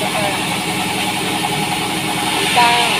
Dạ vâng. đi ta